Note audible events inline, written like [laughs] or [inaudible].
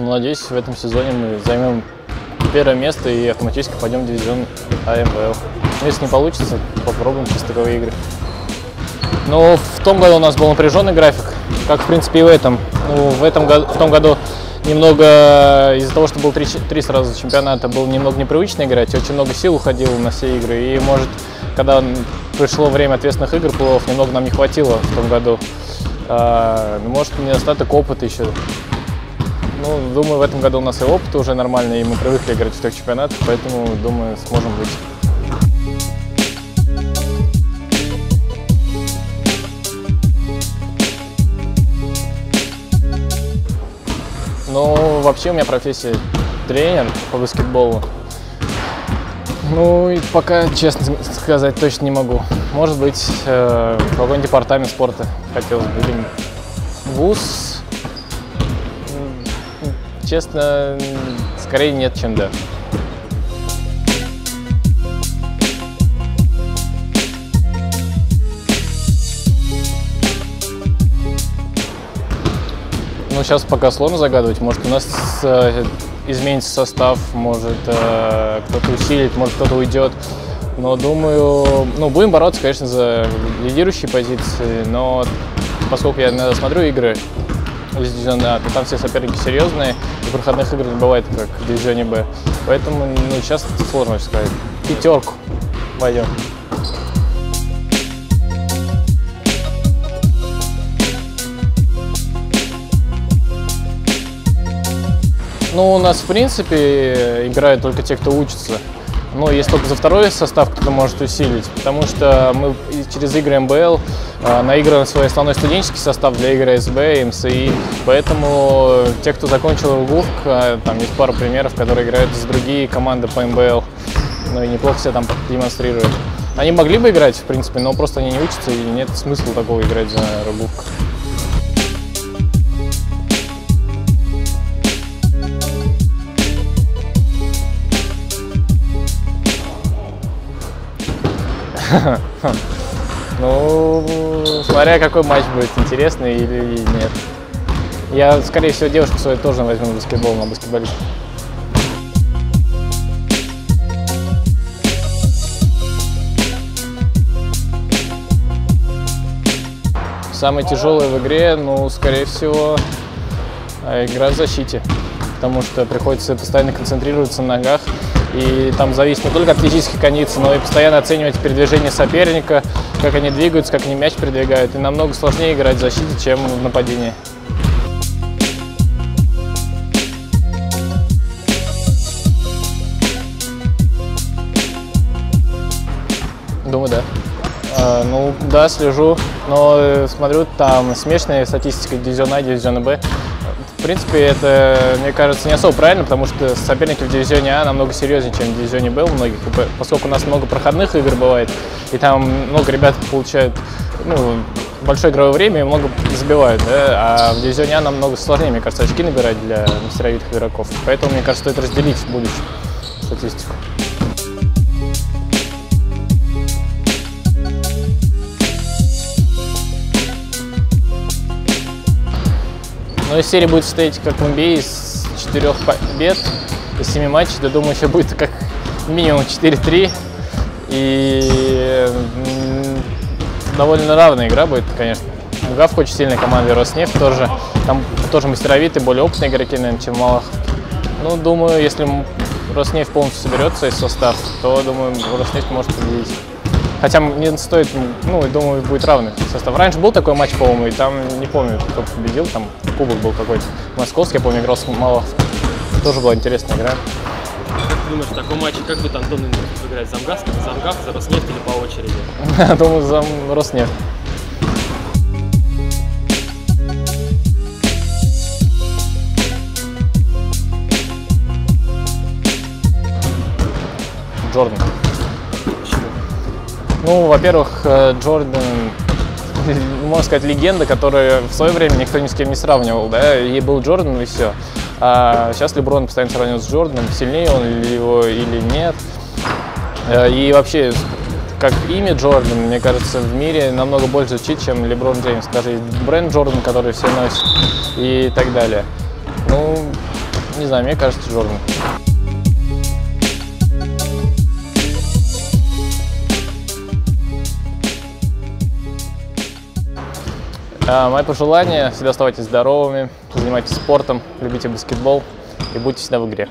Ну, надеюсь, в этом сезоне мы займем первое место и автоматически пойдем в дивизион АМВЛ. Ну, если не получится, попробуем чистые игры. Но в том году у нас был напряженный график, как в принципе и в этом. Ну, в, этом году, в том году немного из-за того, что был три, три сразу чемпионата, было немного непривычно играть, очень много сил уходило на все игры. И может, когда пришло время ответственных игр, плей немного нам не хватило в том году. А, может, недостаток опыта еще. Ну, думаю, в этом году у нас и опыт уже нормальный, и мы привыкли играть в трех чемпионатах, поэтому, думаю, сможем быть. Ну, вообще у меня профессия тренер по баскетболу. Ну, и пока, честно сказать, точно не могу. Может быть, э, какой-нибудь департамент спорта хотелось бы. Вуз. Честно, скорее нет, чем да. Ну, сейчас пока сложно загадывать. Может, у нас э, изменится состав, может, э, кто-то усилит, может, кто-то уйдет. Но думаю, ну, будем бороться, конечно, за лидирующие позиции, но поскольку я иногда смотрю игры из дивизиона А, то там все соперники серьезные, и проходных игр не бывает, как в дивизионе Б. Поэтому, ну, сейчас сложно сказать. Пятерку пойдем. Ну, у нас, в принципе, играют только те, кто учится. Ну, есть только за второй состав кто-то может усилить, потому что мы через игры МБЛ э, наигрываем свой основной студенческий состав для игры СБ, МСИ. Поэтому те, кто закончил ГУФК, э, там есть пару примеров, которые играют с другие команды по МБЛ. Ну и неплохо себя там демонстрируют. Они могли бы играть, в принципе, но просто они не учатся, и нет смысла такого играть за ГУФК. [laughs] Ну, смотря какой матч будет, интересный или нет. Я, скорее всего, девушку свою тоже возьму баскетбол на баскетболист. Самое тяжелое в игре, ну, скорее всего, игра в защите, потому что приходится постоянно концентрироваться на ногах, и там зависит не только от физических кондиций, но и постоянно оценивать передвижение соперника, как они двигаются, как они мяч передвигают. И намного сложнее играть в защите, чем в нападении. Думаю, да. А, ну, да, слежу, но э, смотрю, там смешанная статистика дивизиона А, дивизиона Б. Принципе, это, мне кажется, не особо правильно, потому что соперники в дивизионе А намного серьезнее, чем в дивизионе Б у многих. Поскольку у нас много проходных игр бывает, и там много ребят получают ну, большое игровое время и много забивают, да? а в дивизионе А намного сложнее, мне кажется, очки набирать для мастеровитых игроков. Поэтому, мне кажется, стоит разделить в будущем статистику. Но ну, серия будет состоять, как в NBA, из четырех побед, из семи матчей. Я думаю, еще будет как минимум 4-3. И довольно равная игра будет, конечно. ГАФ очень сильная команда, Роснефть тоже. Там тоже мастеровитые, более опытные игроки, наверное, чем Малахов. Ну, думаю, если Роснефть полностью соберется из состав, то, думаю, Роснефть может победить. Хотя не стоит, ну, думаю, будет равный состав. Раньше был такой матч, по-моему, и там, не помню, кто победил, там кубок был какой-то. Московский, я помню, играл с Малов. Тоже была интересная игра. Как ты думаешь, в таком матче как будет Антон играть? Замгаз, Замгаз, за Роснефть или по очереди? [laughs] Думаю, за Роснефть. Джордан. Ну, во-первых, э, Джордан, [laughs] можно сказать, легенда, которая в свое время никто ни с кем не сравнивал, да, и был Джордан, и все. А сейчас Леброн постоянно сравнивают с Джорданом, сильнее он его или нет. Э, и вообще, как имя Джордан, мне кажется, в мире намного больше звучит, чем Леброн Джеймс. Даже бренд Джордан, который все носят и так далее. Ну, Не знаю, мне кажется, Джордан. Мои пожелания – всегда оставайтесь здоровыми, занимайтесь спортом, любите баскетбол и будьте всегда в игре.